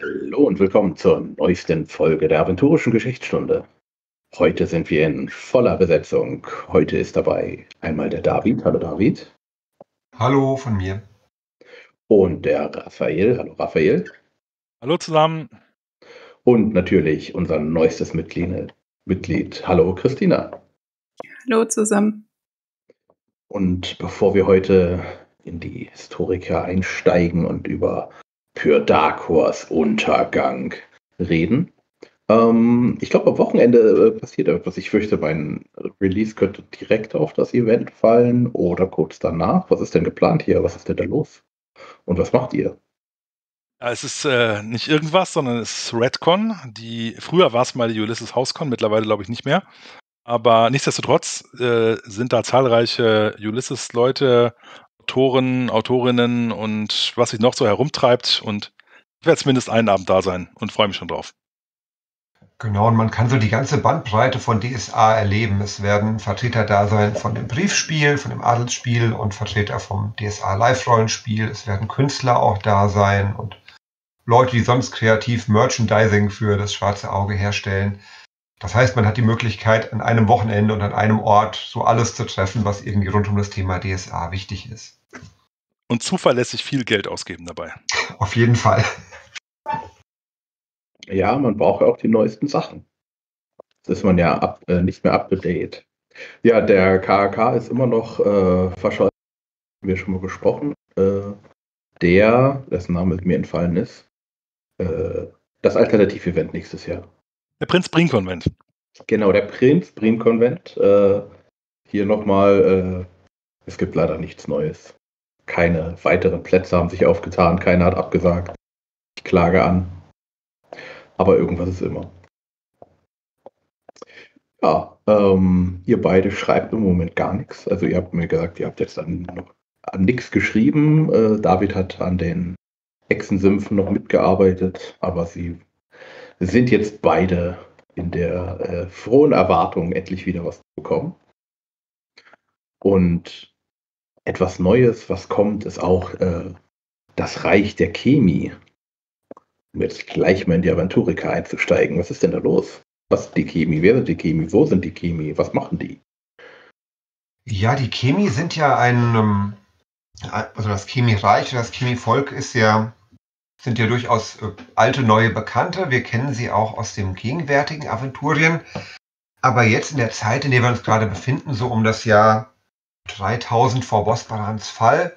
Hallo und willkommen zur neuesten Folge der Aventurischen Geschichtsstunde. Heute sind wir in voller Besetzung. Heute ist dabei einmal der David. Hallo David. Hallo von mir. Und der Raphael. Hallo Raphael. Hallo zusammen. Und natürlich unser neuestes Mitglied. Mitglied. Hallo Christina. Hallo zusammen. Und bevor wir heute in die Historiker einsteigen und über für Dark Horse Untergang reden. Ähm, ich glaube, am Wochenende äh, passiert etwas. Ich fürchte, mein Release könnte direkt auf das Event fallen oder kurz danach. Was ist denn geplant hier? Was ist denn da los? Und was macht ihr? Es ist äh, nicht irgendwas, sondern es ist Redcon. Die, früher war es mal die Ulysses Housecon, mittlerweile glaube ich nicht mehr. Aber nichtsdestotrotz äh, sind da zahlreiche Ulysses-Leute Autoren, Autorinnen und was sich noch so herumtreibt. Und ich werde zumindest einen Abend da sein und freue mich schon drauf. Genau, und man kann so die ganze Bandbreite von DSA erleben. Es werden Vertreter da sein von dem Briefspiel, von dem Adelsspiel und Vertreter vom DSA Live-Rollenspiel. Es werden Künstler auch da sein und Leute, die sonst kreativ Merchandising für das schwarze Auge herstellen. Das heißt, man hat die Möglichkeit, an einem Wochenende und an einem Ort so alles zu treffen, was irgendwie rund um das Thema DSA wichtig ist. Und zuverlässig viel Geld ausgeben dabei. Auf jeden Fall. Ja, man braucht ja auch die neuesten Sachen. Das ist man ja up, äh, nicht mehr up to date. Ja, der KAK ist immer noch äh, verschollen. Haben wir schon mal gesprochen. Äh, der, dessen Name mir entfallen ist, äh, das Alternativ-Event nächstes Jahr. Der Prinz Brin Konvent. Genau, der Prinz Brin Konvent. Äh, hier nochmal, äh, es gibt leider nichts Neues. Keine weiteren Plätze haben sich aufgetan, keiner hat abgesagt. Ich klage an. Aber irgendwas ist immer. Ja, ähm, ihr beide schreibt im Moment gar nichts. Also ihr habt mir gesagt, ihr habt jetzt noch an nichts geschrieben. Äh, David hat an den Hexensymphen noch mitgearbeitet, aber sie sind jetzt beide in der äh, frohen Erwartung, endlich wieder was zu bekommen. Und etwas Neues, was kommt, ist auch äh, das Reich der Chemie. Um jetzt gleich mal in die Aventurika einzusteigen. Was ist denn da los? Was ist die Chemie? Wer sind die Chemie? Wo sind die Chemie? Was machen die? Ja, die Chemie sind ja ein, ähm, also das Chemiereich, das Chemievolk ist ja sind ja durchaus äh, alte, neue Bekannte. Wir kennen sie auch aus dem gegenwärtigen Aventurien. Aber jetzt in der Zeit, in der wir uns gerade befinden, so um das Jahr 3000 vor Bosbarans Fall,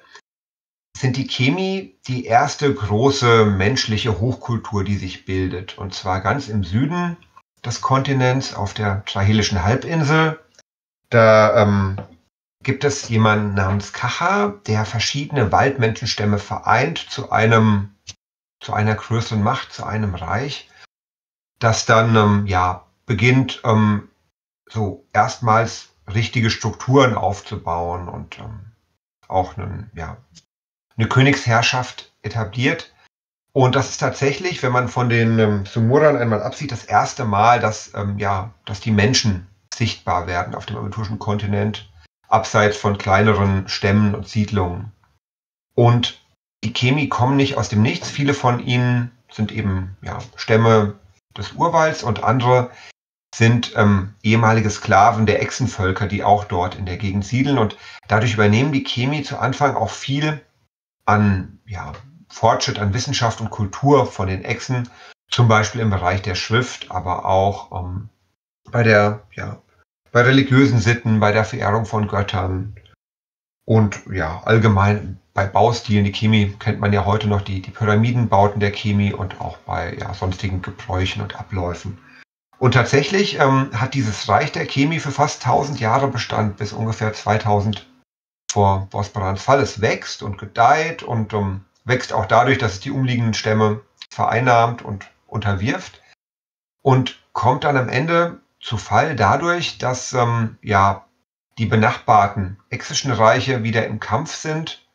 sind die Chemi die erste große menschliche Hochkultur, die sich bildet. Und zwar ganz im Süden des Kontinents, auf der Trahelischen Halbinsel. Da ähm, gibt es jemanden namens Kacha, der verschiedene Waldmenschenstämme vereint zu einem zu einer größeren Macht, zu einem Reich, das dann ähm, ja beginnt, ähm, so erstmals richtige Strukturen aufzubauen und ähm, auch einen, ja, eine Königsherrschaft etabliert. Und das ist tatsächlich, wenn man von den ähm, Sumurern einmal absieht, das erste Mal, dass, ähm, ja, dass die Menschen sichtbar werden auf dem aventurischen Kontinent, abseits von kleineren Stämmen und Siedlungen. Und die Chemi kommen nicht aus dem Nichts. Viele von ihnen sind eben ja, Stämme des Urwalds und andere sind ähm, ehemalige Sklaven der Echsenvölker, die auch dort in der Gegend siedeln. Und dadurch übernehmen die Chemi zu Anfang auch viel an ja, Fortschritt, an Wissenschaft und Kultur von den Echsen, zum Beispiel im Bereich der Schrift, aber auch ähm, bei der, ja, bei religiösen Sitten, bei der Verehrung von Göttern und ja, allgemein bei Baustilen, die Chemie kennt man ja heute noch die, die Pyramidenbauten der Chemie und auch bei ja, sonstigen Gebräuchen und Abläufen. Und tatsächlich ähm, hat dieses Reich der Chemie für fast 1000 Jahre Bestand, bis ungefähr 2000 vor Bosporans Fall. Es wächst und gedeiht und ähm, wächst auch dadurch, dass es die umliegenden Stämme vereinnahmt und unterwirft und kommt dann am Ende zu Fall dadurch, dass ähm, ja die benachbarten exischen Reiche wieder im Kampf sind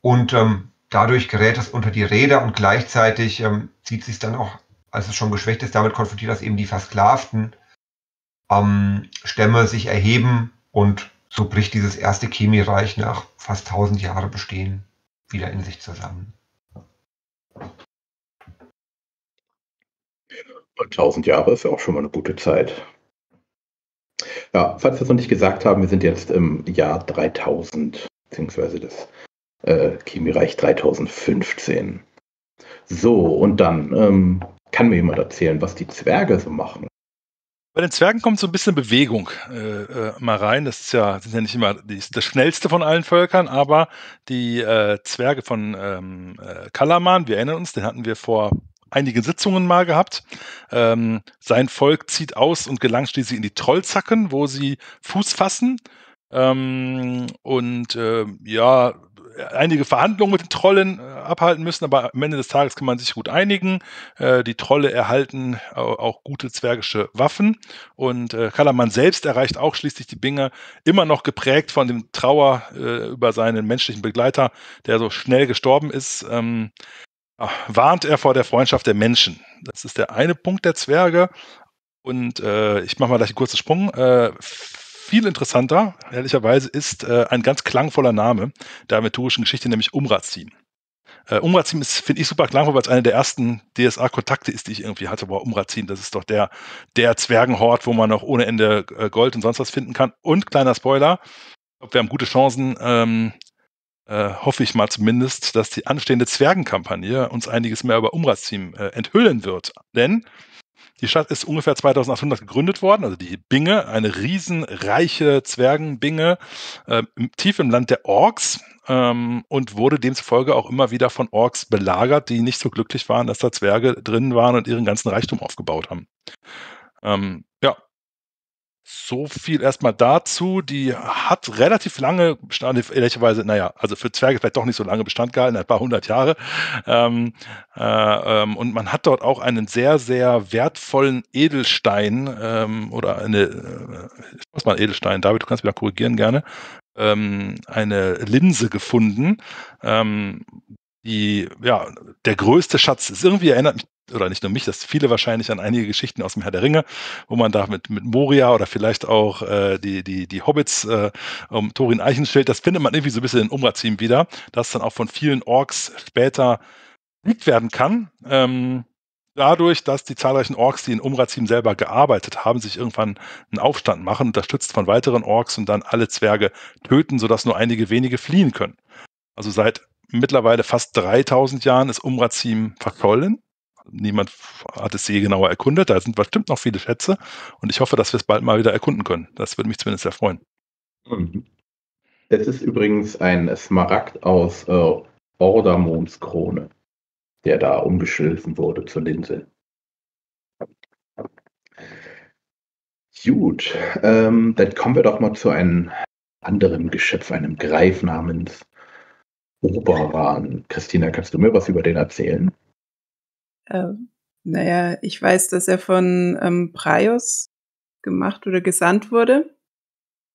und ähm, dadurch gerät es unter die Räder und gleichzeitig ähm, sieht sich dann auch, als es schon geschwächt ist, damit konfrontiert, dass eben die versklavten ähm, Stämme sich erheben und so bricht dieses erste Chemiereich nach fast 1000 Jahre Bestehen wieder in sich zusammen. 1000 Jahre ist ja auch schon mal eine gute Zeit. Ja, falls wir es noch nicht gesagt haben, wir sind jetzt im Jahr 3000, beziehungsweise das äh, Chemiereich 3015. So, und dann ähm, kann mir jemand erzählen, was die Zwerge so machen. Bei den Zwergen kommt so ein bisschen Bewegung äh, äh, mal rein. Das ist ja, sind ja nicht immer die, das schnellste von allen Völkern, aber die äh, Zwerge von ähm, äh, Kalaman, wir erinnern uns, den hatten wir vor einigen Sitzungen mal gehabt. Ähm, sein Volk zieht aus und gelangt schließlich in die Trollzacken, wo sie Fuß fassen. Ähm, und äh, ja, einige Verhandlungen mit den Trollen äh, abhalten müssen, aber am Ende des Tages kann man sich gut einigen. Äh, die Trolle erhalten auch gute zwergische Waffen und äh, Kalaman selbst erreicht auch schließlich die Binge, immer noch geprägt von dem Trauer äh, über seinen menschlichen Begleiter, der so schnell gestorben ist. Ähm, warnt er vor der Freundschaft der Menschen. Das ist der eine Punkt der Zwerge. Und äh, ich mache mal gleich einen kurzen Sprung. Viel interessanter, ehrlicherweise, ist äh, ein ganz klangvoller Name der aventurischen Geschichte, nämlich Umrazim. Äh, Umrazim ist, finde ich, super klangvoll, weil es eine der ersten DSA-Kontakte ist, die ich irgendwie hatte. Boah, Umrazim, das ist doch der, der Zwergenhort, wo man noch ohne Ende äh, Gold und sonst was finden kann. Und kleiner Spoiler, wir haben gute Chancen, ähm, äh, hoffe ich mal zumindest, dass die anstehende Zwergenkampagne uns einiges mehr über Umrazim äh, enthüllen wird. Denn die Stadt ist ungefähr 2800 gegründet worden, also die Binge, eine riesenreiche Zwergenbinge, äh, tief im Land der Orks ähm, und wurde demzufolge auch immer wieder von Orks belagert, die nicht so glücklich waren, dass da Zwerge drin waren und ihren ganzen Reichtum aufgebaut haben. Ähm, ja, so viel erstmal dazu. Die hat relativ lange Bestand, ehrlicherweise, naja, also für Zwerge vielleicht doch nicht so lange Bestand gehalten, ein paar hundert Jahre. Ähm, äh, ähm, und man hat dort auch einen sehr, sehr wertvollen Edelstein ähm, oder eine, äh, was mal Edelstein, David, du kannst mich da korrigieren gerne, ähm, eine Linse gefunden, ähm, die, ja, der größte Schatz ist. Irgendwie erinnert mich, oder nicht nur mich, das viele wahrscheinlich an einige Geschichten aus dem Herr der Ringe, wo man da mit, mit Moria oder vielleicht auch äh, die, die, die Hobbits äh, um Thorin Eichenschild, das findet man irgendwie so ein bisschen in Umrazim wieder, das dann auch von vielen Orks später besiegt werden kann. Ähm, dadurch, dass die zahlreichen Orks, die in Umrazim selber gearbeitet haben, sich irgendwann einen Aufstand machen, unterstützt von weiteren Orks und dann alle Zwerge töten, sodass nur einige wenige fliehen können. Also seit mittlerweile fast 3000 Jahren ist Umrazim verschollen. Niemand hat es je genauer erkundet. Da sind bestimmt noch viele Schätze. Und ich hoffe, dass wir es bald mal wieder erkunden können. Das würde mich zumindest sehr freuen. Mhm. Es ist übrigens ein Smaragd aus äh, Ordamons Krone, der da umgeschliffen wurde zur Linse. Gut, ähm, dann kommen wir doch mal zu einem anderen Geschöpf, einem Greif namens Oberan. Christina, kannst du mir was über den erzählen? Ähm, naja, ich weiß, dass er von ähm, Praios gemacht oder gesandt wurde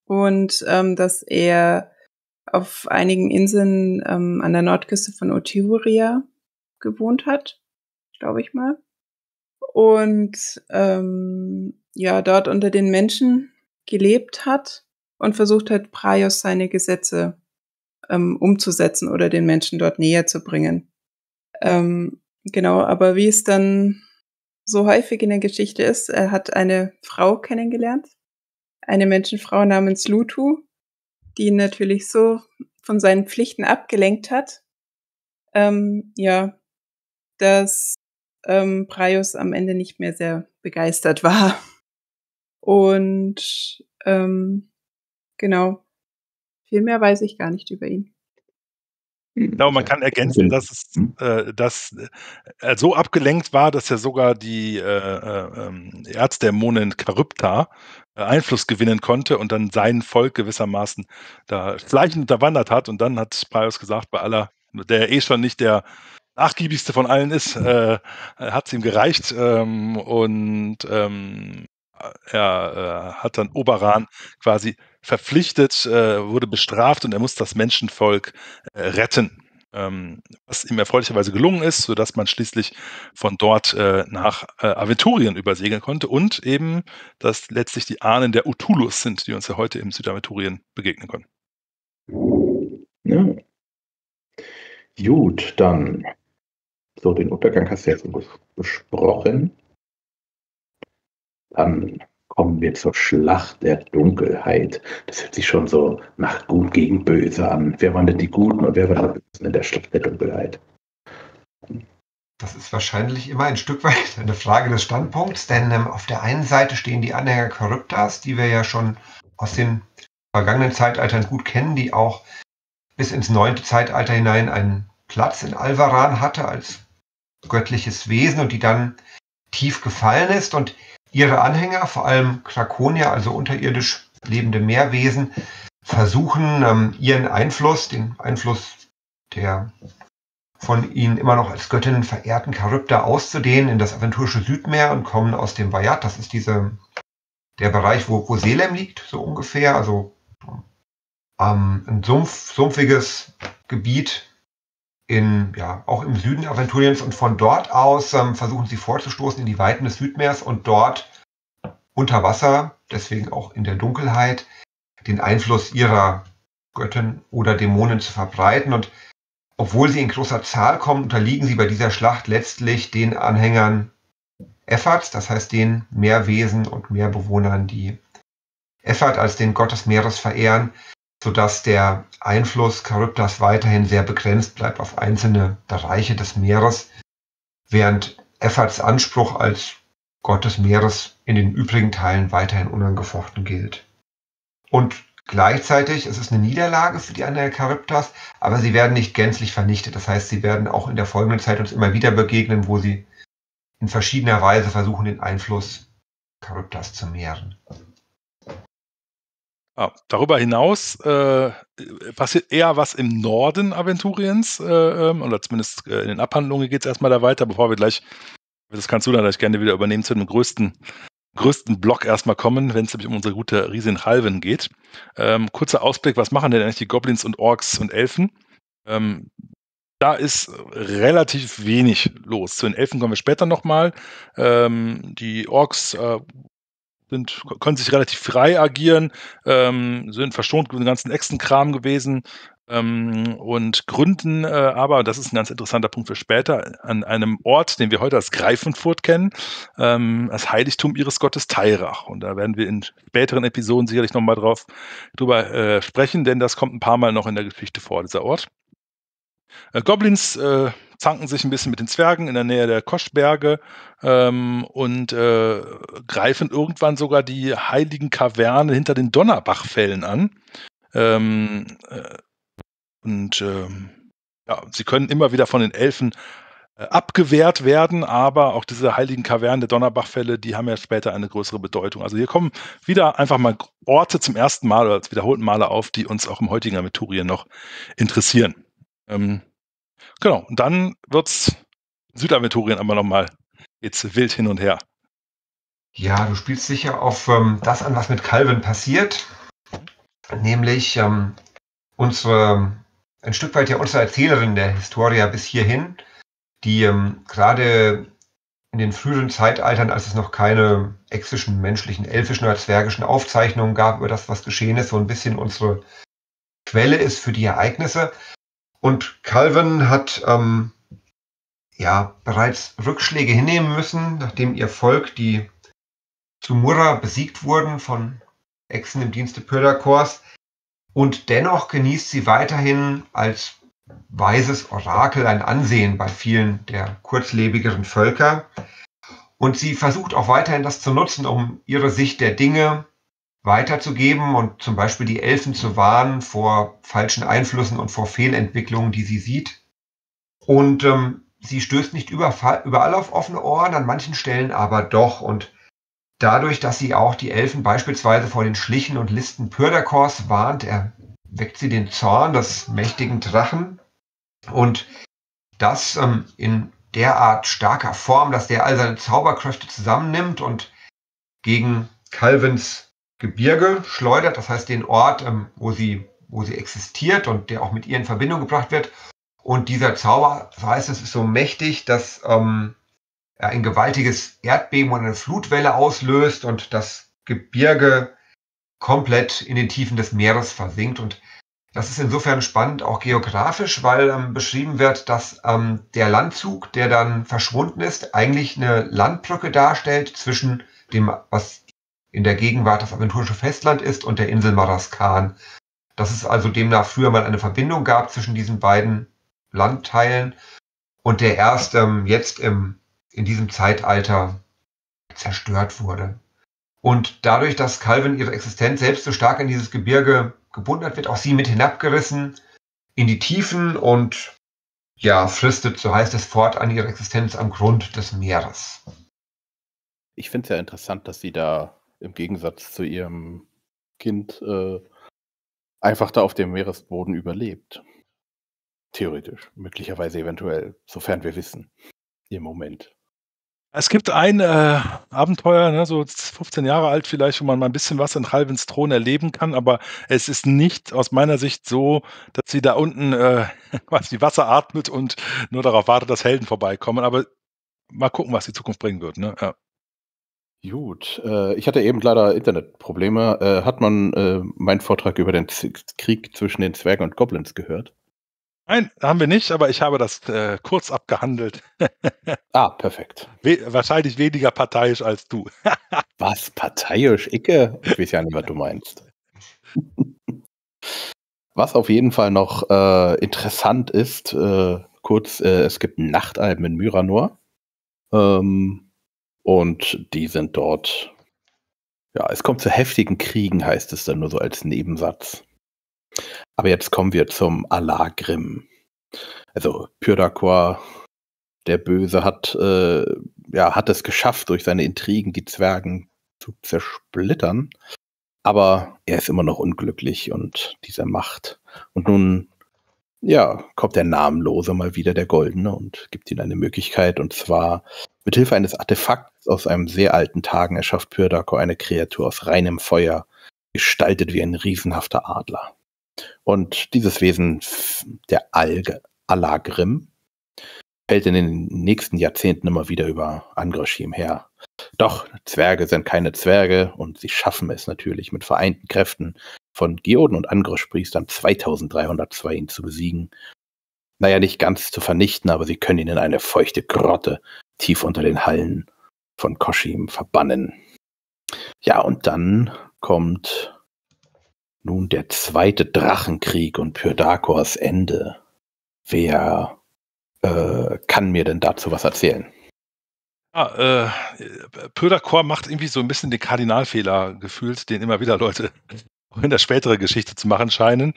und ähm, dass er auf einigen Inseln ähm, an der Nordküste von Otiuria gewohnt hat, glaube ich mal. Und ähm, ja, dort unter den Menschen gelebt hat und versucht hat, Praios seine Gesetze ähm, umzusetzen oder den Menschen dort näher zu bringen. Ähm, genau, aber wie es dann so häufig in der Geschichte ist, er hat eine Frau kennengelernt, eine Menschenfrau namens Lutu, die ihn natürlich so von seinen Pflichten abgelenkt hat, ähm, ja, dass ähm, Praios am Ende nicht mehr sehr begeistert war. Und ähm, genau, viel mehr weiß ich gar nicht über ihn. Genau, man kann ergänzen, dass es hm? äh, dass er so abgelenkt war, dass er sogar die äh, äh, ähm, Erzdämonin Charybda äh, Einfluss gewinnen konnte und dann sein Volk gewissermaßen da schleichend unterwandert hat. Und dann hat Pius gesagt, bei aller, der eh schon nicht der nachgiebigste von allen ist, äh, hat es ihm gereicht. Ähm, und ähm, er äh, hat dann Oberan quasi verpflichtet, äh, wurde bestraft und er muss das Menschenvolk äh, retten. Ähm, was ihm erfreulicherweise gelungen ist, sodass man schließlich von dort äh, nach äh, Aventurien übersegeln konnte und eben, dass letztlich die Ahnen der Utulus sind, die uns ja heute im Südaventurien begegnen können. Ja. Gut, dann so den Untergang hast du jetzt besprochen. Dann kommen wir zur Schlacht der Dunkelheit. Das hört sich schon so nach Gut gegen Böse an. Wer waren denn die Guten und wer waren die Bösen in der Schlacht der Dunkelheit? Das ist wahrscheinlich immer ein Stück weit eine Frage des Standpunkts, denn ähm, auf der einen Seite stehen die Anhänger Charybdas, die wir ja schon aus den vergangenen Zeitaltern gut kennen, die auch bis ins neunte Zeitalter hinein einen Platz in Alvaran hatte als göttliches Wesen und die dann tief gefallen ist und ihre Anhänger, vor allem Krakonier, also unterirdisch lebende Meerwesen, versuchen ähm, ihren Einfluss, den Einfluss der von ihnen immer noch als Göttinnen verehrten Charybder auszudehnen in das aventurische Südmeer und kommen aus dem Bayat. Das ist diese, der Bereich, wo, wo Selem liegt, so ungefähr. Also ähm, ein Sumpf, sumpfiges Gebiet in, ja, auch im Süden Aventuriens und von dort aus ähm, versuchen sie vorzustoßen in die Weiten des Südmeers und dort unter Wasser, deswegen auch in der Dunkelheit, den Einfluss ihrer Göttin oder Dämonen zu verbreiten. Und obwohl sie in großer Zahl kommen, unterliegen sie bei dieser Schlacht letztlich den Anhängern Efforts, das heißt den Meerwesen und Meerbewohnern, die Effert als den Gott des Meeres verehren, sodass der Einfluss Charybdas weiterhin sehr begrenzt bleibt auf einzelne Bereiche des Meeres, während Efferts Anspruch als Gott des Meeres in den übrigen Teilen weiterhin unangefochten gilt. Und gleichzeitig ist es eine Niederlage für die anderen Charybdas, aber sie werden nicht gänzlich vernichtet. Das heißt, sie werden auch in der folgenden Zeit uns immer wieder begegnen, wo sie in verschiedener Weise versuchen, den Einfluss Charybdas zu mehren. Ah, darüber hinaus äh, passiert eher was im Norden Aventuriens, äh, ähm, oder zumindest äh, in den Abhandlungen geht es erstmal da weiter, bevor wir gleich, das kannst du dann gleich gerne wieder übernehmen, zu dem größten, größten Block erstmal kommen, wenn es nämlich um unsere gute Riesin Halven geht. Ähm, kurzer Ausblick, was machen denn eigentlich die Goblins und Orks und Elfen? Ähm, da ist relativ wenig los. Zu den Elfen kommen wir später nochmal. Ähm, die Orks äh, sind, können sich relativ frei agieren, ähm, sind verschont mit dem ganzen Echsenkram gewesen ähm, und gründen äh, aber, das ist ein ganz interessanter Punkt für später, an einem Ort, den wir heute als Greifenfurt kennen, ähm, das Heiligtum ihres Gottes Tairach. Und da werden wir in späteren Episoden sicherlich nochmal drauf drüber äh, sprechen, denn das kommt ein paar Mal noch in der Geschichte vor, dieser Ort. Äh, Goblins äh, zanken sich ein bisschen mit den Zwergen in der Nähe der Koschberge ähm, und äh, greifen irgendwann sogar die heiligen Kaverne hinter den Donnerbachfällen an. Ähm, äh, und ähm, ja, sie können immer wieder von den Elfen äh, abgewehrt werden, aber auch diese heiligen Kavernen der Donnerbachfälle, die haben ja später eine größere Bedeutung. Also hier kommen wieder einfach mal Orte zum ersten Mal oder als wiederholten Male auf, die uns auch im heutigen Aventurien noch interessieren. Ähm, Genau, und dann wird's Südaventurien aber nochmal jetzt wild hin und her. Ja, du spielst sicher auf ähm, das an, was mit Calvin passiert, nämlich ähm, unsere, ein Stück weit ja unsere Erzählerin der Historia bis hierhin, die ähm, gerade in den früheren Zeitaltern, als es noch keine exischen, menschlichen, elfischen oder zwergischen Aufzeichnungen gab über das, was geschehen ist, so ein bisschen unsere Quelle ist für die Ereignisse. Und Calvin hat ähm, ja bereits Rückschläge hinnehmen müssen, nachdem ihr Volk, die zu Murra besiegt wurden von Echsen im Dienste Pyrdakors. Und dennoch genießt sie weiterhin als weises Orakel ein Ansehen bei vielen der kurzlebigeren Völker. Und sie versucht auch weiterhin das zu nutzen, um ihre Sicht der Dinge weiterzugeben und zum Beispiel die Elfen zu warnen vor falschen Einflüssen und vor Fehlentwicklungen, die sie sieht. Und ähm, sie stößt nicht überall auf offene Ohren, an manchen Stellen aber doch. Und dadurch, dass sie auch die Elfen beispielsweise vor den Schlichen und Listen Pyrdakors warnt, erweckt sie den Zorn des mächtigen Drachen. Und das ähm, in derart starker Form, dass der all seine Zauberkräfte zusammennimmt und gegen Calvins Gebirge schleudert, das heißt den Ort, ähm, wo, sie, wo sie existiert und der auch mit ihr in Verbindung gebracht wird. Und dieser Zauber, das heißt, es ist so mächtig, dass ähm, er ein gewaltiges Erdbeben und eine Flutwelle auslöst und das Gebirge komplett in den Tiefen des Meeres versinkt. Und das ist insofern spannend, auch geografisch, weil ähm, beschrieben wird, dass ähm, der Landzug, der dann verschwunden ist, eigentlich eine Landbrücke darstellt zwischen dem, was in der Gegenwart das aventurische Festland ist, und der Insel Maraskan. Dass es also demnach früher mal eine Verbindung gab zwischen diesen beiden Landteilen und der erst ähm, jetzt im, in diesem Zeitalter zerstört wurde. Und dadurch, dass Calvin ihre Existenz selbst so stark in dieses Gebirge gebunden hat, wird auch sie mit hinabgerissen in die Tiefen und ja, fristet, so heißt es, fort an ihre Existenz am Grund des Meeres. Ich finde es ja interessant, dass sie da im Gegensatz zu ihrem Kind äh, einfach da auf dem Meeresboden überlebt. Theoretisch, möglicherweise eventuell, sofern wir wissen. Im Moment. Es gibt ein äh, Abenteuer, ne, so 15 Jahre alt vielleicht, wo man mal ein bisschen was in Halvins Thron erleben kann, aber es ist nicht aus meiner Sicht so, dass sie da unten äh, quasi Wasser atmet und nur darauf wartet, dass Helden vorbeikommen. Aber mal gucken, was die Zukunft bringen wird. Ne? Ja. Gut, äh, ich hatte eben leider Internetprobleme. Äh, hat man äh, meinen Vortrag über den Z Krieg zwischen den Zwergen und Goblins gehört? Nein, haben wir nicht, aber ich habe das äh, kurz abgehandelt. ah, perfekt. We wahrscheinlich weniger parteiisch als du. was? Parteiisch? Icke? Ich weiß ja nicht, was du meinst. was auf jeden Fall noch äh, interessant ist, äh, kurz, es gibt Nachtalben in Myranor. Ähm, und die sind dort, ja, es kommt zu heftigen Kriegen, heißt es dann nur so als Nebensatz. Aber jetzt kommen wir zum Alagrim. Also Pyrdakor, der Böse, hat, äh, ja, hat es geschafft, durch seine Intrigen die Zwergen zu zersplittern. Aber er ist immer noch unglücklich und dieser Macht. Und nun, ja, kommt der Namenlose mal wieder, der Goldene, und gibt ihm eine Möglichkeit. Und zwar mit Hilfe eines Artefakts aus einem sehr alten Tagen erschafft Pyrdakor eine Kreatur aus reinem Feuer, gestaltet wie ein riesenhafter Adler. Und dieses Wesen, der Alge, Alagrim, fällt in den nächsten Jahrzehnten immer wieder über Angroschim her. Doch Zwerge sind keine Zwerge und sie schaffen es natürlich mit vereinten Kräften von Geoden und Angrosch-Priestern 2302 ihn zu besiegen. Naja, nicht ganz zu vernichten, aber sie können ihn in eine feuchte Grotte tief unter den Hallen von Koshim verbannen. Ja, und dann kommt nun der zweite Drachenkrieg und Pyrdakors Ende. Wer äh, kann mir denn dazu was erzählen? Ah, äh, Pyrdakor macht irgendwie so ein bisschen den Kardinalfehler gefühlt, den immer wieder Leute in der späteren Geschichte zu machen scheinen.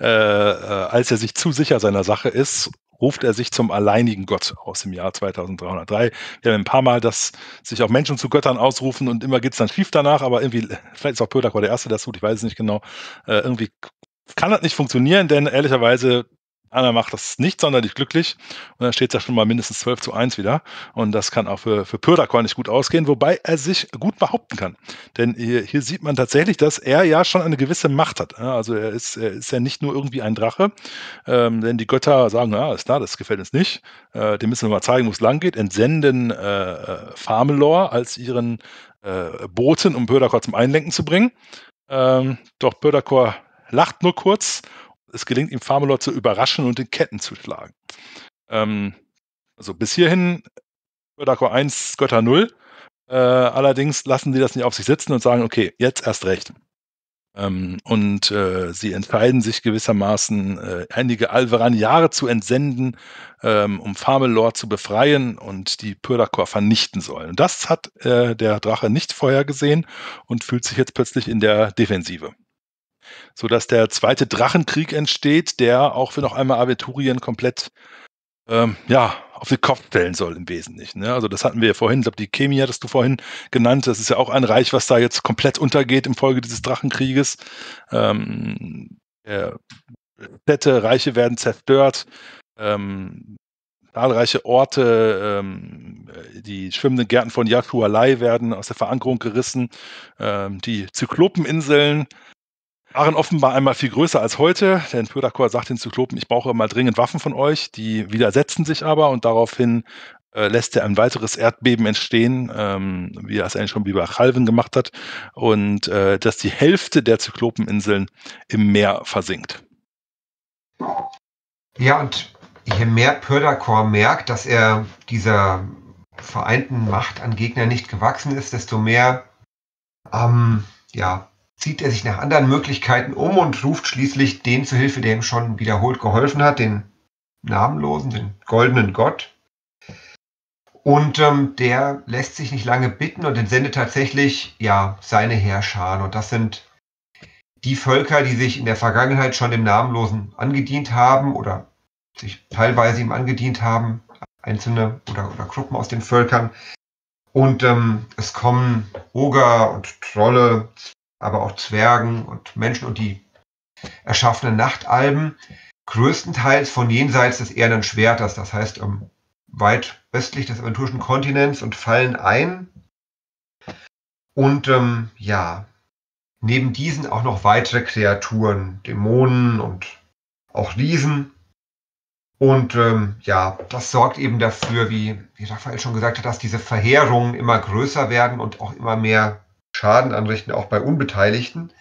Äh, äh, als er sich zu sicher seiner Sache ist ruft er sich zum alleinigen Gott aus dem Jahr 2303. Wir haben ein paar Mal, dass sich auch Menschen zu Göttern ausrufen und immer geht es dann schief danach, aber irgendwie, vielleicht ist auch Pödakor der Erste, der das tut, ich weiß es nicht genau. Äh, irgendwie kann das nicht funktionieren, denn ehrlicherweise Anna macht das nicht sonderlich glücklich und dann steht es ja schon mal mindestens 12 zu 1 wieder. Und das kann auch für, für Pördakor nicht gut ausgehen, wobei er sich gut behaupten kann. Denn hier, hier sieht man tatsächlich, dass er ja schon eine gewisse Macht hat. Also er ist, er ist ja nicht nur irgendwie ein Drache, ähm, denn die Götter sagen, ja, ist klar, das gefällt uns nicht. Äh, dem müssen wir mal zeigen, wo es lang geht. Entsenden äh, äh Farmelor als ihren äh, Boten, um Pördakor zum Einlenken zu bringen. Ähm, doch Pördakor lacht nur kurz es gelingt ihm Farmelor zu überraschen und in Ketten zu schlagen. Ähm, also bis hierhin Götterchor 1, Götter 0. Äh, allerdings lassen sie das nicht auf sich sitzen und sagen, okay, jetzt erst recht. Ähm, und äh, sie entscheiden sich gewissermaßen, äh, einige Alveran-Jahre zu entsenden, ähm, um Farmelor zu befreien und die Pyrdakor vernichten sollen. Und das hat äh, der Drache nicht vorhergesehen und fühlt sich jetzt plötzlich in der Defensive sodass der zweite Drachenkrieg entsteht, der auch für noch einmal Aventurien komplett ähm, ja, auf den Kopf stellen soll im Wesentlichen. Ne? Also das hatten wir ja vorhin, ich glaube, die Chemie hattest du vorhin genannt. Das ist ja auch ein Reich, was da jetzt komplett untergeht im Folge dieses Drachenkrieges. Ähm, Städte, Reiche werden zerstört. Ähm, zahlreiche Orte, ähm, die schwimmenden Gärten von Yakualai werden aus der Verankerung gerissen. Ähm, die Zyklopeninseln waren offenbar einmal viel größer als heute, denn Pyrdakor sagt den Zyklopen, ich brauche mal dringend Waffen von euch. Die widersetzen sich aber und daraufhin äh, lässt er ein weiteres Erdbeben entstehen, ähm, wie er es eigentlich schon wie bei Chalven gemacht hat, und äh, dass die Hälfte der Zyklopeninseln im Meer versinkt. Ja, und je mehr Pyrdakor merkt, dass er dieser vereinten Macht an Gegner nicht gewachsen ist, desto mehr ähm, ja, zieht er sich nach anderen Möglichkeiten um und ruft schließlich den zu Hilfe, der ihm schon wiederholt geholfen hat, den Namenlosen, den goldenen Gott. Und ähm, der lässt sich nicht lange bitten und entsendet tatsächlich ja seine Heerscharen. Und das sind die Völker, die sich in der Vergangenheit schon dem Namenlosen angedient haben oder sich teilweise ihm angedient haben, einzelne oder, oder Gruppen aus den Völkern. Und ähm, es kommen Oger und Trolle, aber auch Zwergen und Menschen und die erschaffenen Nachtalben, größtenteils von jenseits des Ehernen Schwerters, das heißt ähm, weit östlich des aventurischen Kontinents und fallen ein. Und ähm, ja, neben diesen auch noch weitere Kreaturen, Dämonen und auch Riesen. Und ähm, ja, das sorgt eben dafür, wie, wie Raphael schon gesagt hat, dass diese Verheerungen immer größer werden und auch immer mehr Schaden anrichten, auch bei Unbeteiligten.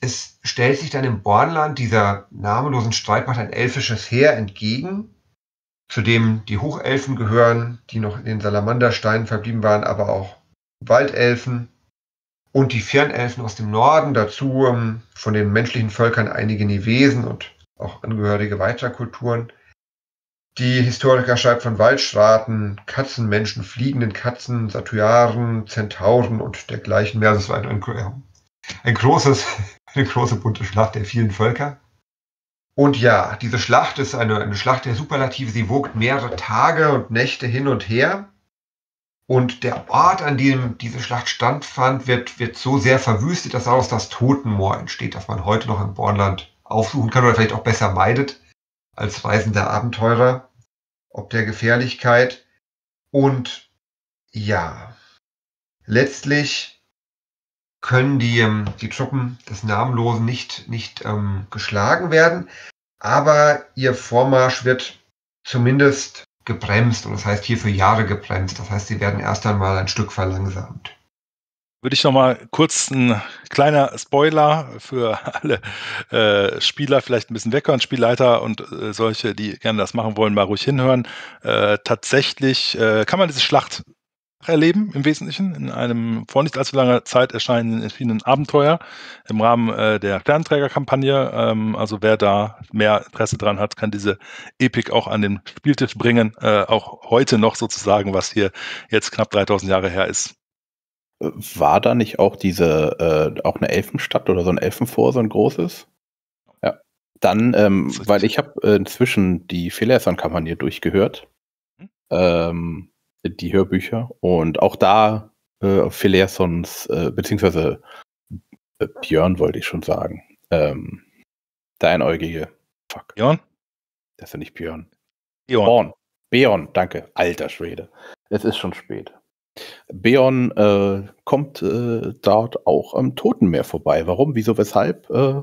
Es stellt sich dann im Bornland dieser namenlosen Streitmacht ein elfisches Heer entgegen, zu dem die Hochelfen gehören, die noch in den Salamandersteinen verblieben waren, aber auch Waldelfen und die Fernelfen aus dem Norden, dazu ähm, von den menschlichen Völkern einige Nivesen und auch Angehörige weiterer Kulturen. Die Historiker schreiben von Waldschraten, Katzenmenschen, fliegenden Katzen, Satyaren, Zentauren und dergleichen mehr. Das war ein, ein, ein großes, eine große bunte Schlacht der vielen Völker. Und ja, diese Schlacht ist eine, eine Schlacht der Superlative. Sie wogt mehrere Tage und Nächte hin und her. Und der Ort, an dem diese Schlacht stattfand, wird, wird so sehr verwüstet, dass daraus das Totenmoor entsteht, das man heute noch im Bornland aufsuchen kann oder vielleicht auch besser meidet als reisender Abenteurer, ob der Gefährlichkeit. Und ja, letztlich können die, ähm, die Truppen des Namenlosen nicht, nicht ähm, geschlagen werden, aber ihr Vormarsch wird zumindest gebremst und das heißt hier für Jahre gebremst. Das heißt, sie werden erst einmal ein Stück verlangsamt würde ich noch mal kurz ein kleiner Spoiler für alle äh, Spieler vielleicht ein bisschen weghören, Spielleiter und äh, solche, die gerne das machen wollen, mal ruhig hinhören. Äh, tatsächlich äh, kann man diese Schlacht erleben im Wesentlichen in einem vor nicht allzu langer Zeit erscheinenden, Abenteuer im Rahmen äh, der Sternträgerkampagne. Ähm, also wer da mehr Interesse dran hat, kann diese Epik auch an den Spieltisch bringen, äh, auch heute noch sozusagen, was hier jetzt knapp 3000 Jahre her ist. War da nicht auch diese, äh, auch eine Elfenstadt oder so ein Elfenfor, so ein großes? Ja. Dann, ähm, weil ich habe äh, inzwischen die Phileason-Kampagne durchgehört. Hm? Ähm, die Hörbücher. Und auch da äh, Phileasons, äh, beziehungsweise äh, Björn wollte ich schon sagen. Ähm, der Einäugige. Fuck. Björn? Das ist ja nicht Björn. Björn. Björn, danke. Alter Schwede. Es ist schon spät. Beon äh, kommt äh, dort auch am Totenmeer vorbei. Warum, wieso, weshalb? Äh,